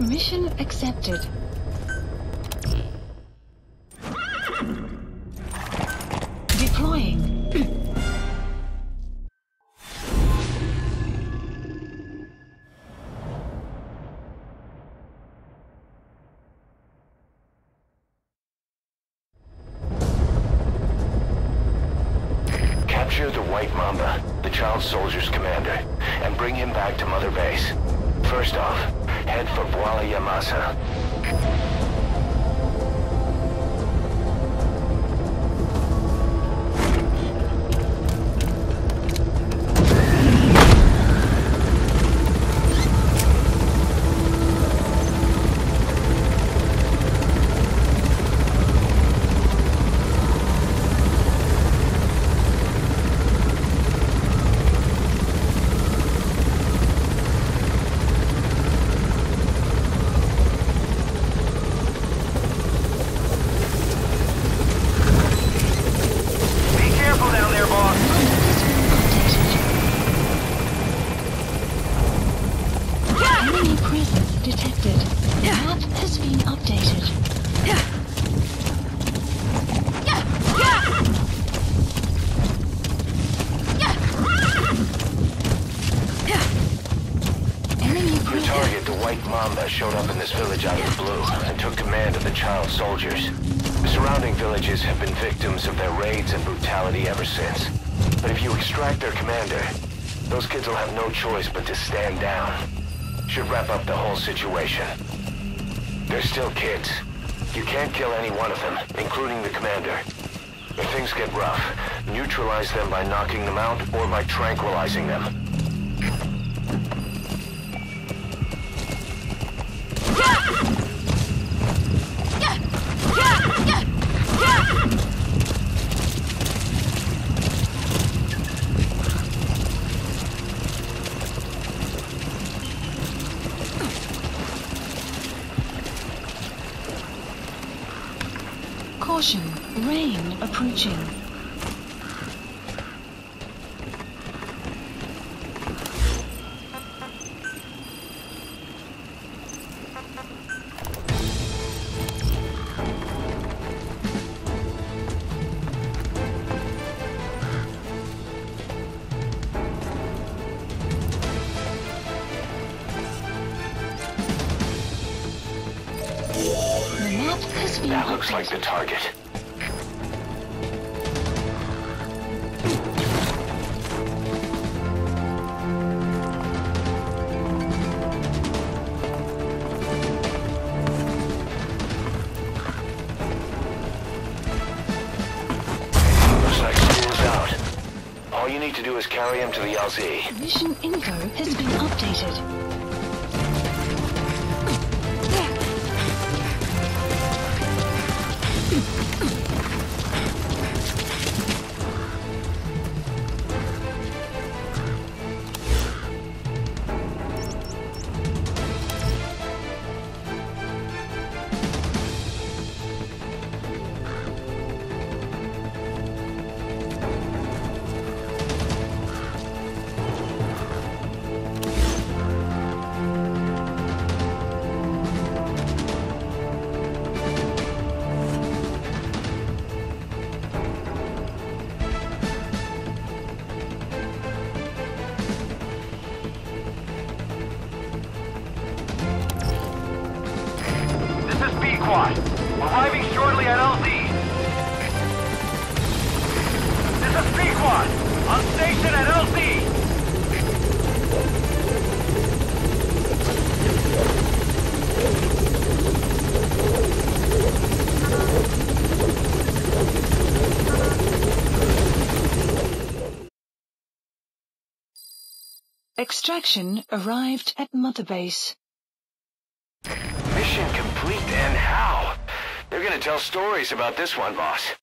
Mission accepted. Deploying. Capture the White Mamba, the child soldier's commander, and bring him back to Mother Base. First off, head for Voila Yamasa. Target, the White Mamba, showed up in this village out of the blue and took command of the child soldiers. The surrounding villages have been victims of their raids and brutality ever since. But if you extract their commander, those kids will have no choice but to stand down. Should wrap up the whole situation. They're still kids. You can't kill any one of them, including the commander. If things get rough, neutralize them by knocking them out or by tranquilizing them. Caution. Rain approaching. That looks like the target. All you need to do is carry him to the LZ. Mission info has been updated. Pequod. Arriving shortly at LZ. This is Pequod. On station at LZ. Extraction arrived at Mother Base. They're gonna tell stories about this one, boss.